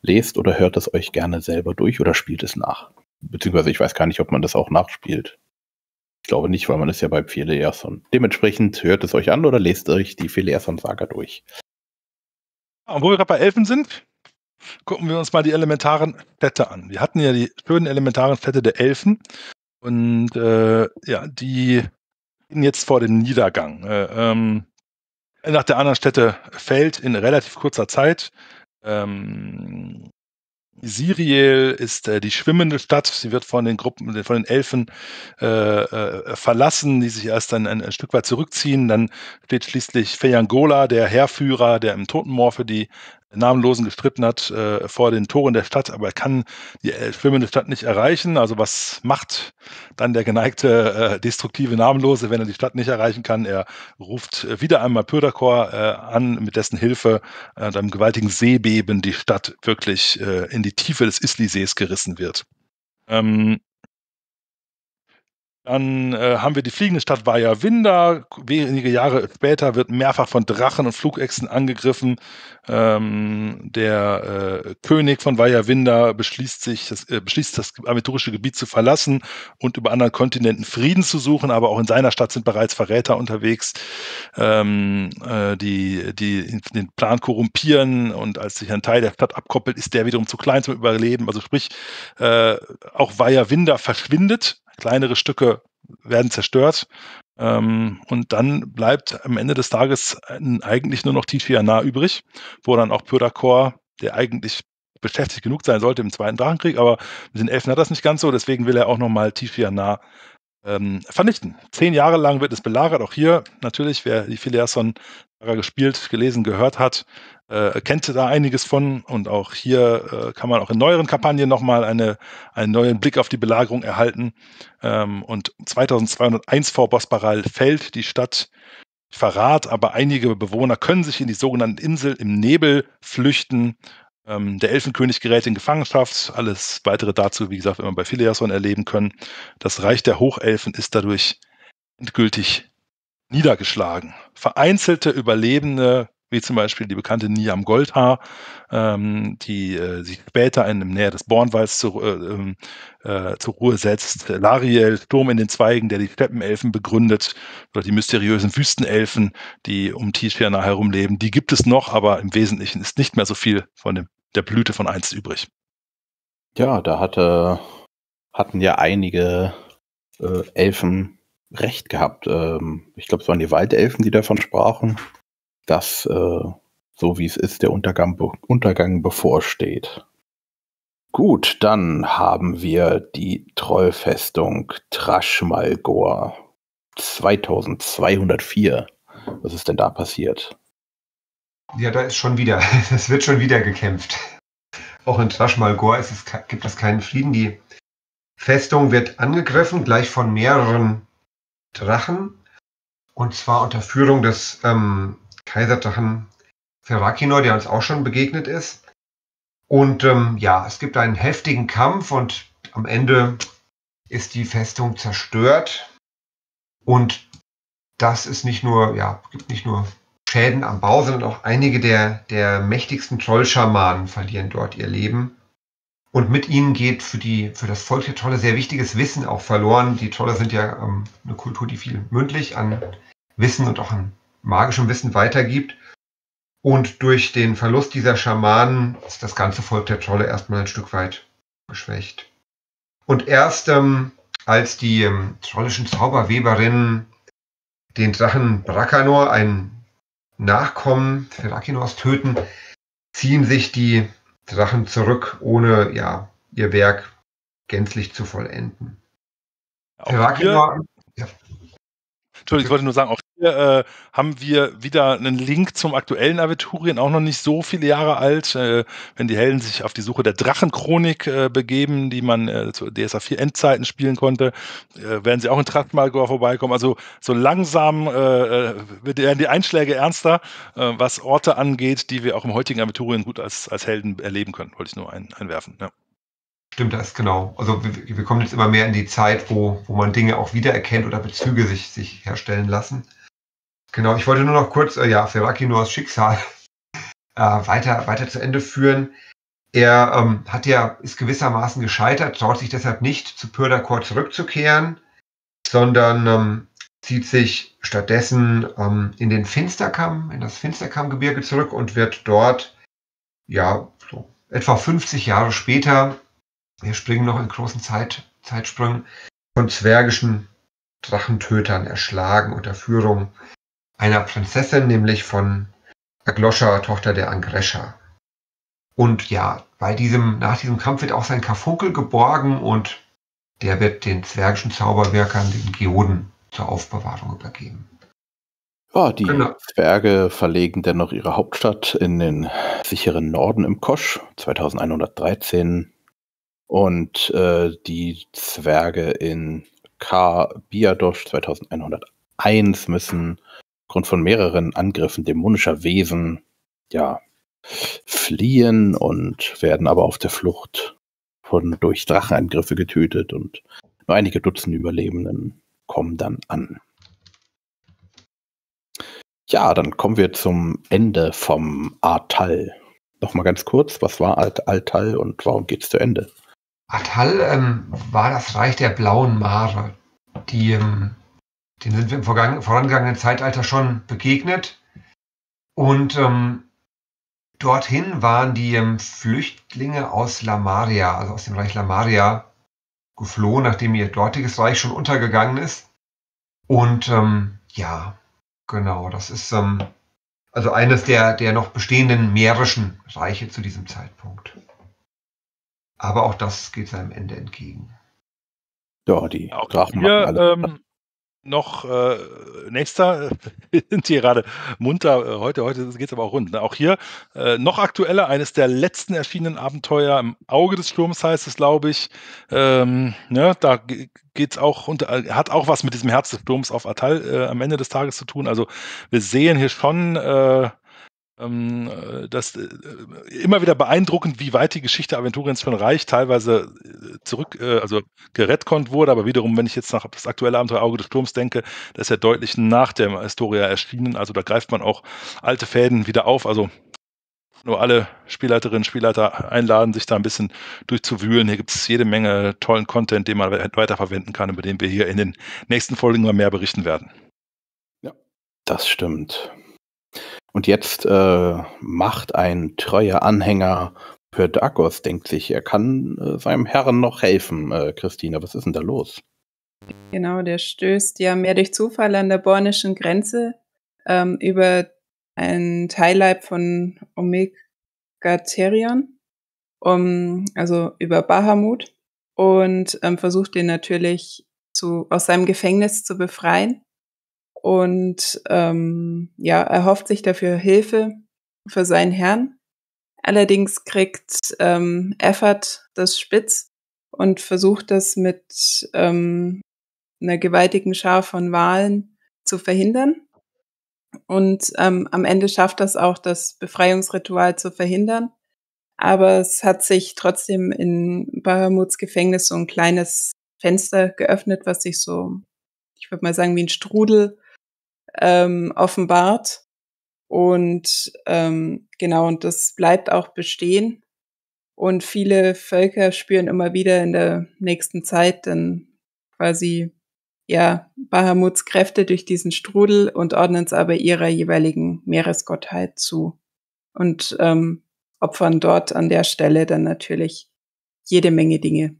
lest oder hört es euch gerne selber durch oder spielt es nach. Beziehungsweise ich weiß gar nicht, ob man das auch nachspielt. Ich glaube nicht, weil man ist ja bei Phileason. Dementsprechend hört es euch an oder lest euch die Phileason-Saga durch. Wo wir gerade bei Elfen sind, gucken wir uns mal die elementaren Städte an. Wir hatten ja die schönen elementaren Städte der Elfen. Und äh, ja, die jetzt vor dem Niedergang. Äh, ähm, nach der anderen Städte fällt in relativ kurzer Zeit. Ähm, Siriel ist äh, die schwimmende Stadt. Sie wird von den Gruppen, von den Elfen äh, äh, verlassen, die sich erst ein, ein, ein, Stück weit zurückziehen. Dann steht schließlich Feyangola, der Heerführer, der im Totenmoor für die Namenlosen gestritten hat äh, vor den Toren der Stadt, aber er kann die äh, schwimmende Stadt nicht erreichen. Also was macht dann der geneigte äh, destruktive Namenlose, wenn er die Stadt nicht erreichen kann? Er ruft äh, wieder einmal Pöderkor äh, an, mit dessen Hilfe äh, einem gewaltigen Seebeben die Stadt wirklich äh, in die Tiefe des Isli-Sees gerissen wird. Ähm, dann äh, haben wir die fliegende Stadt Vajavinda. Wenige Jahre später wird mehrfach von Drachen und Flugechsen angegriffen. Ähm, der äh, König von Vajavinda beschließt sich, das, äh, beschließt das aventurische Gebiet zu verlassen und über anderen Kontinenten Frieden zu suchen. Aber auch in seiner Stadt sind bereits Verräter unterwegs, ähm, äh, die, die den Plan korrumpieren. Und als sich ein Teil der Stadt abkoppelt, ist der wiederum zu klein zum Überleben. Also sprich, äh, auch Vajavinda verschwindet kleinere Stücke werden zerstört. Ähm, und dann bleibt am Ende des Tages eigentlich nur noch Tishiana übrig, wo dann auch Pyrdakor, der eigentlich beschäftigt genug sein sollte im Zweiten Drachenkrieg, aber mit den Elfen hat das nicht ganz so, deswegen will er auch nochmal Tishiana ähm, vernichten. Zehn Jahre lang wird es belagert. Auch hier natürlich, wer die Phileason gespielt, gelesen, gehört hat, äh, kennt da einiges von. Und auch hier äh, kann man auch in neueren Kampagnen nochmal eine, einen neuen Blick auf die Belagerung erhalten. Ähm, und 2201 vor Bosparal fällt die Stadt Verrat, aber einige Bewohner können sich in die sogenannten Insel im Nebel flüchten ähm, der Elfenkönig gerät in Gefangenschaft. Alles weitere dazu, wie gesagt, wir bei Phileason erleben können. Das Reich der Hochelfen ist dadurch endgültig niedergeschlagen. Vereinzelte Überlebende, wie zum Beispiel die bekannte Niam Goldhaar, ähm, die äh, sich später in der Nähe des Bornwalds zu, äh, ähm, äh, zur Ruhe setzt. Lariel, Sturm in den Zweigen, der die Steppenelfen begründet, oder die mysteriösen Wüstenelfen, die um Tischirna herum leben. Die gibt es noch, aber im Wesentlichen ist nicht mehr so viel von dem der Blüte von einst übrig. Ja, da hatte, hatten ja einige äh, Elfen recht gehabt. Ähm, ich glaube, es waren die Waldelfen, die davon sprachen, dass äh, so wie es ist, der Untergang, Untergang bevorsteht. Gut, dann haben wir die Trollfestung Traschmalgor 2204. Was ist denn da passiert? Ja, da ist schon wieder, es wird schon wieder gekämpft. Auch in Traschmalgor ist es, gibt es keinen Frieden. Die Festung wird angegriffen, gleich von mehreren Drachen. Und zwar unter Führung des ähm, Kaiserdrachen Ferrakinor, der uns auch schon begegnet ist. Und ähm, ja, es gibt einen heftigen Kampf und am Ende ist die Festung zerstört. Und das ist nicht nur, ja, gibt nicht nur Schäden am Bau, sondern auch einige der, der mächtigsten Trollschamanen verlieren dort ihr Leben. Und mit ihnen geht für, die, für das Volk der Trolle sehr wichtiges Wissen auch verloren. Die Trolle sind ja ähm, eine Kultur, die viel mündlich an Wissen und auch an magischem Wissen weitergibt. Und durch den Verlust dieser Schamanen ist das ganze Volk der Trolle erstmal ein Stück weit geschwächt. Und erst ähm, als die ähm, trollischen Zauberweberinnen den Drachen Brakanor, ein Nachkommen Ferakinos töten, ziehen sich die Drachen zurück, ohne ja, ihr Werk gänzlich zu vollenden. Ja. Entschuldigung, ich wollte nur sagen, auch äh, haben wir wieder einen Link zum aktuellen Aventurien, auch noch nicht so viele Jahre alt. Äh, wenn die Helden sich auf die Suche der Drachenchronik äh, begeben, die man äh, zu DSA 4 Endzeiten spielen konnte, äh, werden sie auch in Trachtmalgor vorbeikommen. Also so langsam äh, werden die Einschläge ernster, was Orte angeht, die wir auch im heutigen Aventurien gut als, als Helden erleben können, wollte ich nur ein, einwerfen. Ja. Stimmt das, genau. Also wir, wir, kommen jetzt immer mehr in die Zeit, wo, wo man Dinge auch wiedererkennt oder Bezüge sich, sich herstellen lassen. Genau, ich wollte nur noch kurz, äh, ja, Ferrakinors Schicksal äh, weiter, weiter zu Ende führen. Er ähm, hat ja, ist gewissermaßen gescheitert, traut sich deshalb nicht zu Pyrdakor zurückzukehren, sondern ähm, zieht sich stattdessen ähm, in den Finsterkamm, in das Finsterkammgebirge zurück und wird dort, ja, so etwa 50 Jahre später wir springen noch in großen Zeit, Zeitsprüngen von zwergischen Drachentötern erschlagen unter Führung einer Prinzessin, nämlich von Agloscha, Tochter der Angrescha. Und ja, bei diesem, nach diesem Kampf wird auch sein Karfunkel geborgen und der wird den zwergischen Zauberwirkern, den Geoden, zur Aufbewahrung übergeben. Ja, die genau. Zwerge verlegen dennoch ihre Hauptstadt in den sicheren Norden im Kosch. 2113 und äh, die Zwerge in K. Biadosh 2101 müssen aufgrund von mehreren Angriffen dämonischer Wesen ja fliehen und werden aber auf der Flucht von durch Drachenangriffe getötet und nur einige Dutzend Überlebenden kommen dann an. Ja, dann kommen wir zum Ende vom Artal. Nochmal ganz kurz, was war Altal und warum geht es zu Ende? Atal ähm, war das Reich der blauen Mare. Die, ähm, denen sind wir im vorangegangenen Zeitalter schon begegnet. Und ähm, dorthin waren die ähm, Flüchtlinge aus Lamaria, also aus dem Reich Lamaria, geflohen, nachdem ihr dortiges Reich schon untergegangen ist. Und ähm, ja, genau, das ist ähm, also eines der, der noch bestehenden mährischen Reiche zu diesem Zeitpunkt. Aber auch das geht seinem Ende entgegen. Ja, die Auch Drachen hier ähm, noch äh, nächster, sind hier gerade munter, äh, heute, heute geht es aber auch rund. Ne? Auch hier äh, noch aktueller, eines der letzten erschienenen Abenteuer im Auge des Sturms heißt es, glaube ich. Ähm, ne, da geht es auch unter, äh, hat auch was mit diesem Herz des Sturms auf Atal äh, am Ende des Tages zu tun. Also wir sehen hier schon äh, das äh, immer wieder beeindruckend, wie weit die Geschichte Aventuriens schon reicht, teilweise äh, zurück, äh, also gerettkonnt wurde, aber wiederum, wenn ich jetzt nach das aktuelle Abenteuer Auge des Sturms denke, das ist ja deutlich nach der Historia erschienen, also da greift man auch alte Fäden wieder auf, also nur alle Spielleiterinnen und Spielleiter einladen, sich da ein bisschen durchzuwühlen. Hier gibt es jede Menge tollen Content, den man weiterverwenden kann, über den wir hier in den nächsten Folgen immer mehr berichten werden. Das stimmt. Und jetzt äh, macht ein treuer Anhänger Pyrdakos, denkt sich, er kann äh, seinem Herrn noch helfen. Äh, Christina, was ist denn da los? Genau, der stößt ja mehr durch Zufall an der bornischen Grenze ähm, über ein Teilleib von Omegatherion, um, also über Bahamut, und ähm, versucht den natürlich zu, aus seinem Gefängnis zu befreien. Und ähm, ja, er hofft sich dafür Hilfe für seinen Herrn. Allerdings kriegt ähm, Effert das Spitz und versucht das mit ähm, einer gewaltigen Schar von Walen zu verhindern. Und ähm, am Ende schafft das auch, das Befreiungsritual zu verhindern. Aber es hat sich trotzdem in Bahamuts Gefängnis so ein kleines Fenster geöffnet, was sich so, ich würde mal sagen, wie ein Strudel ähm, offenbart. Und ähm, genau, und das bleibt auch bestehen. Und viele Völker spüren immer wieder in der nächsten Zeit dann quasi ja, Bahamuts Kräfte durch diesen Strudel und ordnen es aber ihrer jeweiligen Meeresgottheit zu und ähm, opfern dort an der Stelle dann natürlich jede Menge Dinge.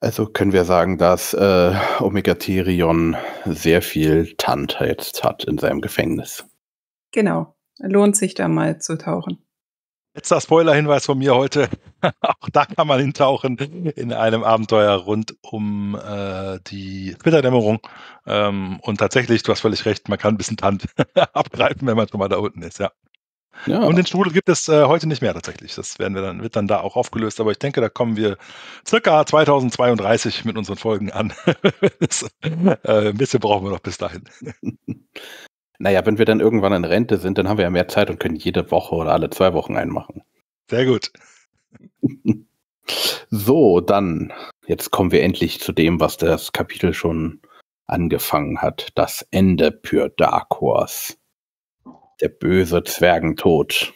Also können wir sagen, dass äh, Omegatherion sehr viel Tante jetzt hat in seinem Gefängnis. Genau, lohnt sich da mal zu tauchen. Letzter Spoiler-Hinweis von mir heute. Auch da kann man hintauchen in einem Abenteuer rund um äh, die Twitterdämmerung. Ähm, und tatsächlich, du hast völlig recht, man kann ein bisschen Tand abgreifen, wenn man schon mal da unten ist, ja. Ja, Und den Strudel gibt es äh, heute nicht mehr tatsächlich. Das werden wir dann, wird dann da auch aufgelöst. Aber ich denke, da kommen wir circa 2032 mit unseren Folgen an. das, äh, ein bisschen brauchen wir noch bis dahin. naja, wenn wir dann irgendwann in Rente sind, dann haben wir ja mehr Zeit und können jede Woche oder alle zwei Wochen einen machen. Sehr gut. So, dann, jetzt kommen wir endlich zu dem, was das Kapitel schon angefangen hat. Das Ende für Dark Horse. Der böse Zwergentod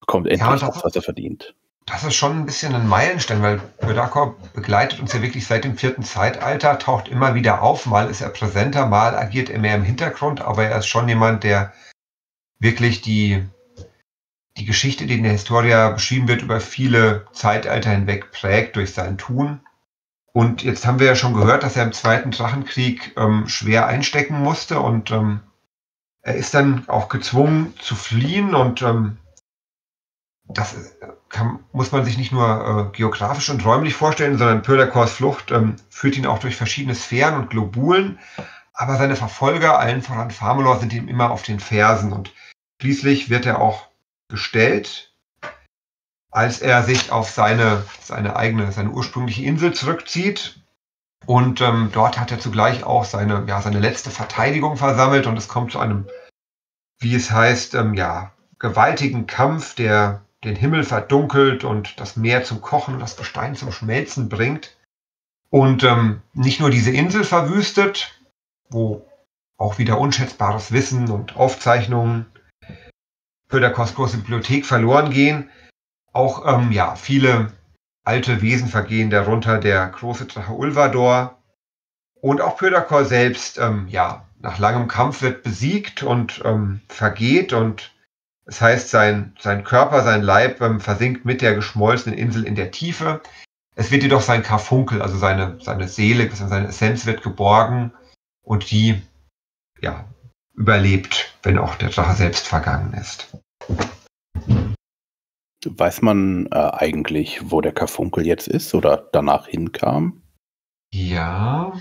bekommt endlich und das, das- was er verdient. Das ist schon ein bisschen ein Meilenstein, weil Bödakor begleitet uns ja wirklich seit dem vierten Zeitalter, taucht immer wieder auf. Mal ist er präsenter, mal agiert er mehr im Hintergrund, aber er ist schon jemand, der wirklich die, die Geschichte, die in der Historia beschrieben wird, über viele Zeitalter hinweg prägt durch sein Tun. Und jetzt haben wir ja schon gehört, dass er im Zweiten Drachenkrieg ähm, schwer einstecken musste und ähm, er ist dann auch gezwungen zu fliehen und ähm, das kann, muss man sich nicht nur äh, geografisch und räumlich vorstellen, sondern Pöderkors Flucht ähm, führt ihn auch durch verschiedene Sphären und Globulen. Aber seine Verfolger, allen voran Famulor, sind ihm immer auf den Fersen. Und schließlich wird er auch gestellt, als er sich auf seine, seine eigene, seine ursprüngliche Insel zurückzieht. Und ähm, dort hat er zugleich auch seine, ja, seine letzte Verteidigung versammelt. Und es kommt zu einem, wie es heißt, ähm, ja, gewaltigen Kampf, der den Himmel verdunkelt und das Meer zum Kochen und das Gestein zum Schmelzen bringt. Und ähm, nicht nur diese Insel verwüstet, wo auch wieder unschätzbares Wissen und Aufzeichnungen für der große Bibliothek verloren gehen, auch ähm, ja, viele alte Wesen vergehen, darunter der große Drache Ulvador. Und auch Pödakor selbst, ähm, ja, nach langem Kampf wird besiegt und ähm, vergeht und das heißt, sein, sein Körper, sein Leib ähm, versinkt mit der geschmolzenen Insel in der Tiefe. Es wird jedoch sein Karfunkel, also seine, seine Seele, seine Essenz wird geborgen und die ja, überlebt, wenn auch der Drache selbst vergangen ist. Weiß man äh, eigentlich, wo der Karfunkel jetzt ist oder danach hinkam? Ja,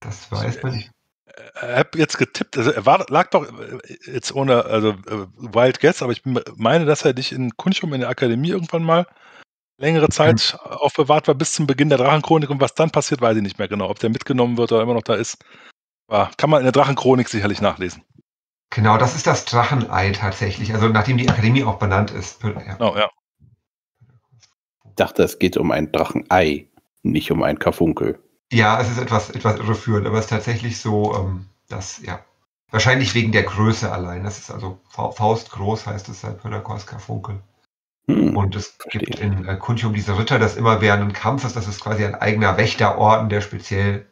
das weiß man nicht. Ich habe jetzt getippt, also er war, lag doch äh, jetzt ohne, also äh, Wild Guess, aber ich meine, dass er dich in Kunchum in der Akademie irgendwann mal längere Zeit mhm. aufbewahrt war bis zum Beginn der Drachenchronik und was dann passiert, weiß ich nicht mehr genau. Ob der mitgenommen wird oder immer noch da ist, war, kann man in der Drachenchronik sicherlich nachlesen. Genau, das ist das Drachenei tatsächlich, also nachdem die Akademie auch benannt ist. Ja. Oh, ja. Ich dachte, es geht um ein Drachenei, nicht um ein Karfunkel. Ja, es ist etwas, etwas irreführend, aber es ist tatsächlich so, ähm, dass, ja, wahrscheinlich wegen der Größe allein. Das ist also Faust groß, heißt es seit Pöderkors Karfunkel. Hm, und es verstehe. gibt in äh, Kuntium diese Ritter, das immer während einem Kampfes, das ist quasi ein eigener Wächterorden, der speziell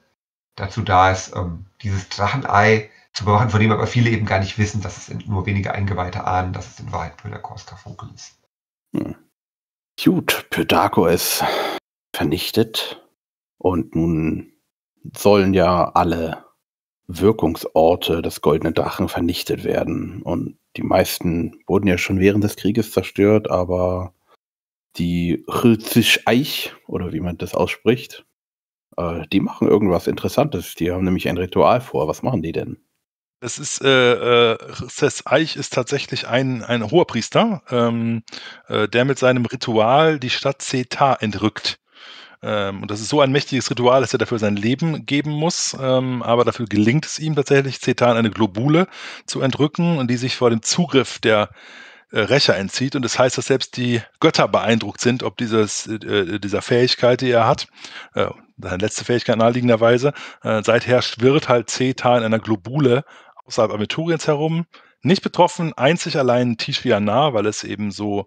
dazu da ist, ähm, dieses Drachenei zu bewachen, von dem aber viele eben gar nicht wissen, dass es nur wenige Eingeweihte ahnen, dass es in Wahrheit Pöderkors Karfunkel ist. Hm. Gut, Pydago ist vernichtet und nun sollen ja alle Wirkungsorte des Goldenen Drachen vernichtet werden. Und die meisten wurden ja schon während des Krieges zerstört, aber die Rilzisch Eich, oder wie man das ausspricht, äh, die machen irgendwas Interessantes. Die haben nämlich ein Ritual vor. Was machen die denn? Das ist, äh, äh, Ses Eich ist tatsächlich ein, ein Hoherpriester, ähm, äh, der mit seinem Ritual die Stadt Zeta entrückt. Ähm, und das ist so ein mächtiges Ritual, dass er dafür sein Leben geben muss. Ähm, aber dafür gelingt es ihm tatsächlich, Zetan eine Globule zu entrücken und die sich vor dem Zugriff der äh, Rächer entzieht. Und das heißt, dass selbst die Götter beeindruckt sind, ob dieses, äh, dieser Fähigkeit, die er hat, äh, seine letzte Fähigkeit naheliegenderweise, äh, seither schwirrt halt Zeta in einer Globule außerhalb Aventurien herum. Nicht betroffen, einzig allein Tishvianar, weil es eben so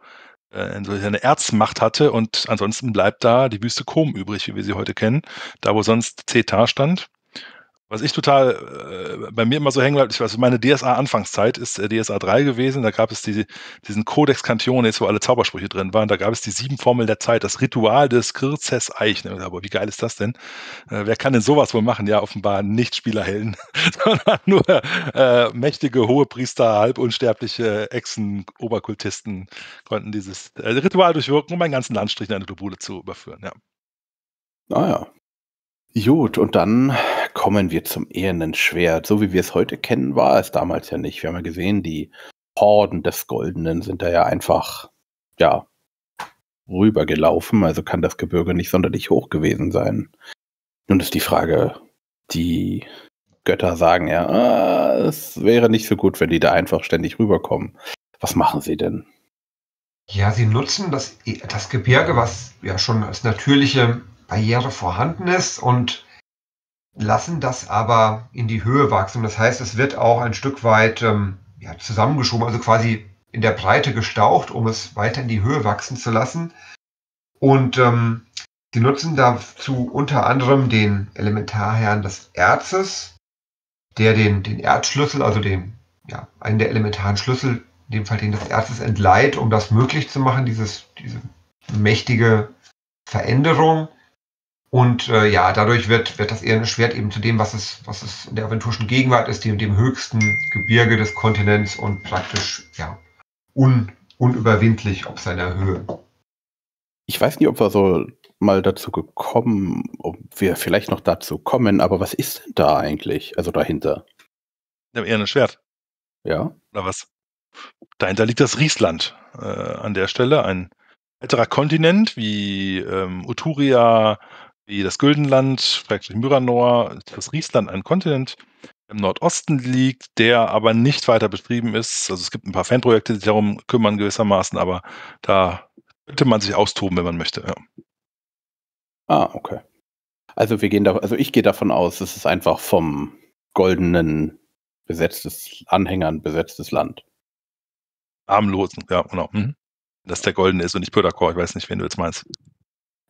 äh, eine Erzmacht hatte und ansonsten bleibt da die Wüste Kom übrig, wie wir sie heute kennen, da wo sonst Cetar stand. Was ich total äh, bei mir immer so hängen bleibt, ich weiß, meine DSA-Anfangszeit ist äh, DSA 3 gewesen. Da gab es die, diesen Codex Cantiones, wo alle Zaubersprüche drin waren. Da gab es die sieben Formeln der Zeit, das Ritual des Kirzes Eich. Aber wie geil ist das denn? Äh, wer kann denn sowas wohl machen? Ja, offenbar nicht Spielerhelden, sondern nur äh, mächtige Hohepriester, halb unsterbliche Echsen, Oberkultisten konnten dieses äh, Ritual durchwirken, um einen ganzen Landstrich in eine Globule zu überführen. Ja. Ah ja, Gut, und dann kommen wir zum ehernen Schwert. So wie wir es heute kennen, war es damals ja nicht. Wir haben ja gesehen, die Horden des Goldenen sind da ja einfach, ja, rübergelaufen. Also kann das Gebirge nicht sonderlich hoch gewesen sein. Nun ist die Frage, die Götter sagen ja, ah, es wäre nicht so gut, wenn die da einfach ständig rüberkommen. Was machen sie denn? Ja, sie nutzen das, das Gebirge, was ja schon als natürliche Barriere vorhanden ist und lassen das aber in die Höhe wachsen. Das heißt, es wird auch ein Stück weit ähm, ja, zusammengeschoben, also quasi in der Breite gestaucht, um es weiter in die Höhe wachsen zu lassen. Und ähm, sie nutzen dazu unter anderem den Elementarherrn des Erzes, der den, den Erzschlüssel, also den, ja, einen der elementaren Schlüssel, in dem Fall den des Erzes, entleiht, um das möglich zu machen, dieses, diese mächtige Veränderung. Und äh, ja, dadurch wird, wird das eher ein Schwert eben zu dem, was es, was es in der aventurischen Gegenwart ist, dem, dem höchsten Gebirge des Kontinents und praktisch ja, un, unüberwindlich auf seiner Höhe. Ich weiß nicht, ob wir so mal dazu gekommen, ob wir vielleicht noch dazu kommen, aber was ist denn da eigentlich, also dahinter? Ja, eher ein Schwert. Ja. Oder was? Dahinter liegt das Riesland äh, an der Stelle, ein weiterer Kontinent wie ähm, Uturia, wie das Güldenland, Myranor, das Riesland ein Kontinent im Nordosten liegt, der aber nicht weiter betrieben ist. Also es gibt ein paar Fanprojekte, die sich darum kümmern gewissermaßen, aber da könnte man sich austoben, wenn man möchte. Ja. Ah, okay. Also wir gehen da, also ich gehe davon aus, es ist einfach vom goldenen besetztes Anhängern besetztes Land. Armlosen, ja, genau. Mhm. Dass der goldene ist und nicht Pöderkor, ich weiß nicht, wen du jetzt meinst.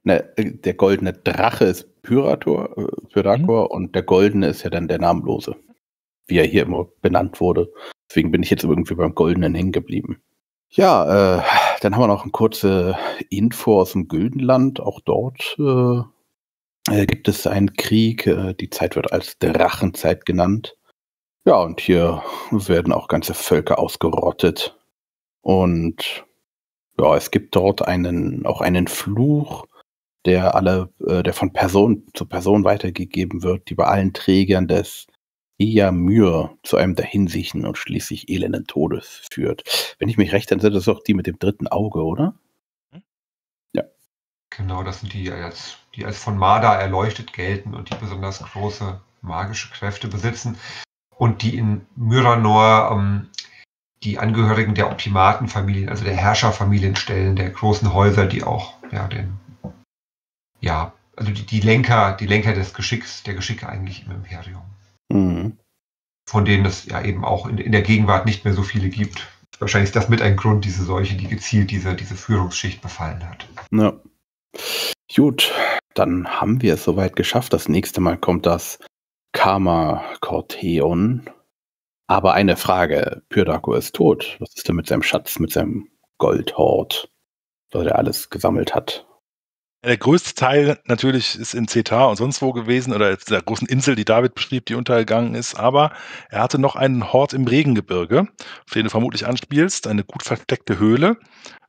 Ne, der goldene Drache ist Pyrator, äh, Pyrakor mhm. und der goldene ist ja dann der Namenlose, wie er hier immer benannt wurde. Deswegen bin ich jetzt irgendwie beim Goldenen hängen geblieben. Ja, äh, dann haben wir noch eine kurze Info aus dem Güldenland. Auch dort äh, äh, gibt es einen Krieg. Äh, die Zeit wird als Drachenzeit genannt. Ja, und hier werden auch ganze Völker ausgerottet. Und ja, es gibt dort einen, auch einen Fluch, der alle, äh, der von Person zu Person weitergegeben wird, die bei allen Trägern des Eamyr zu einem dahinsichen und schließlich elenden Todes führt. Wenn ich mich recht entsinne, das ist auch die mit dem dritten Auge, oder? Ja. Genau, das sind die, die als, die als von Marda erleuchtet gelten und die besonders große magische Kräfte besitzen und die in Myranor ähm, die Angehörigen der Optimatenfamilien, also der Herrscherfamilien stellen, der großen Häuser, die auch ja, den, ja, also die, die Lenker, die Lenker des Geschicks, der Geschicke eigentlich im Imperium. Mhm. Von denen es ja eben auch in, in der Gegenwart nicht mehr so viele gibt. Wahrscheinlich ist das mit ein Grund, diese Seuche, die gezielt diese, diese Führungsschicht befallen hat. Ja. Gut, dann haben wir es soweit geschafft. Das nächste Mal kommt das Karma Corteon aber eine Frage, Pyrdako ist tot. Was ist denn mit seinem Schatz, mit seinem Goldhort, was er alles gesammelt hat? Der größte Teil natürlich ist in Zeta und sonst wo gewesen oder der großen Insel, die David beschrieb, die untergegangen ist. Aber er hatte noch einen Hort im Regengebirge, auf den du vermutlich anspielst, eine gut versteckte Höhle.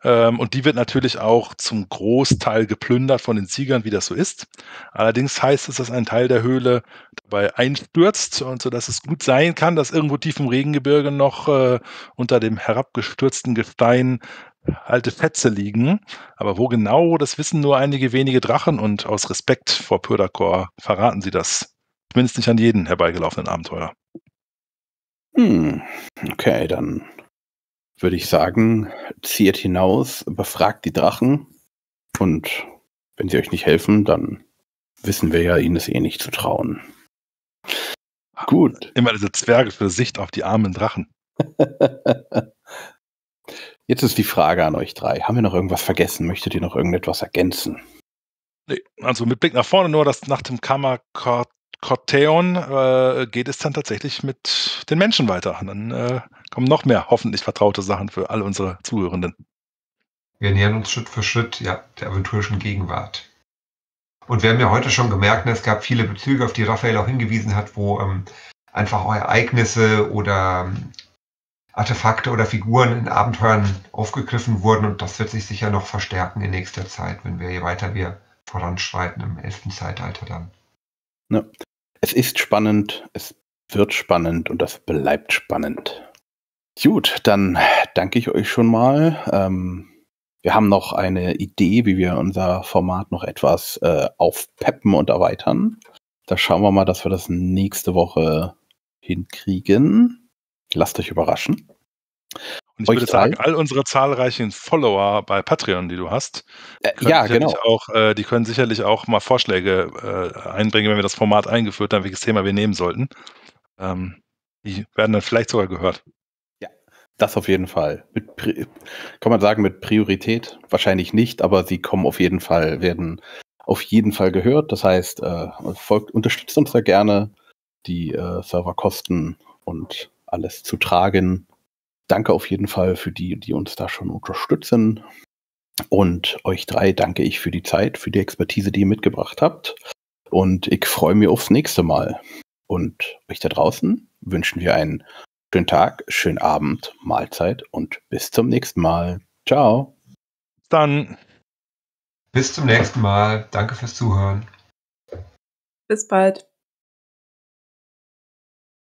Ähm, und die wird natürlich auch zum Großteil geplündert von den Ziegern, wie das so ist. Allerdings heißt es, dass ein Teil der Höhle dabei einstürzt und so, dass es gut sein kann, dass irgendwo tief im Regengebirge noch äh, unter dem herabgestürzten Gestein alte Fetze liegen. Aber wo genau, das wissen nur einige wenige Drachen und aus Respekt vor Pyrdakor verraten sie das. Zumindest nicht an jeden herbeigelaufenen Abenteuer. Hm, okay, dann würde ich sagen, zieht hinaus, befragt die Drachen und wenn sie euch nicht helfen, dann wissen wir ja, ihnen es eh nicht zu trauen. Gut. Immer diese Zwerge für Sicht auf die armen Drachen. Jetzt ist die Frage an euch drei. Haben wir noch irgendwas vergessen? Möchtet ihr noch irgendetwas ergänzen? Nee, also mit Blick nach vorne nur, dass nach dem Kammer Corteon äh, geht es dann tatsächlich mit den Menschen weiter. Und dann äh, kommen noch mehr hoffentlich vertraute Sachen für alle unsere Zuhörenden. Wir nähern uns Schritt für Schritt ja, der aventurischen Gegenwart. Und wir haben ja heute schon gemerkt, ne, es gab viele Bezüge, auf die Raphael auch hingewiesen hat, wo ähm, einfach auch Ereignisse oder ähm, Artefakte oder Figuren in Abenteuern aufgegriffen wurden und das wird sich sicher noch verstärken in nächster Zeit, wenn wir je weiter wir voranschreiten im elften Zeitalter dann. Ja. Es ist spannend, es wird spannend und das bleibt spannend. Gut, dann danke ich euch schon mal. Ähm, wir haben noch eine Idee, wie wir unser Format noch etwas äh, aufpeppen und erweitern. Da schauen wir mal, dass wir das nächste Woche hinkriegen. Lasst euch überraschen. Und ich Euch würde sagen, all unsere zahlreichen Follower bei Patreon, die du hast, äh, ja, genau. Auch, äh, die können sicherlich auch mal Vorschläge äh, einbringen, wenn wir das Format eingeführt haben, welches Thema wir nehmen sollten. Ähm, die werden dann vielleicht sogar gehört. Ja, das auf jeden Fall. Mit, kann man sagen, mit Priorität? Wahrscheinlich nicht, aber sie kommen auf jeden Fall, werden auf jeden Fall gehört. Das heißt, äh, folgt, unterstützt uns da gerne. Die äh, Serverkosten und alles zu tragen. Danke auf jeden Fall für die, die uns da schon unterstützen. Und euch drei danke ich für die Zeit, für die Expertise, die ihr mitgebracht habt. Und ich freue mich aufs nächste Mal. Und euch da draußen wünschen wir einen schönen Tag, schönen Abend, Mahlzeit und bis zum nächsten Mal. Ciao. Dann. Bis zum nächsten Mal. Danke fürs Zuhören. Bis bald.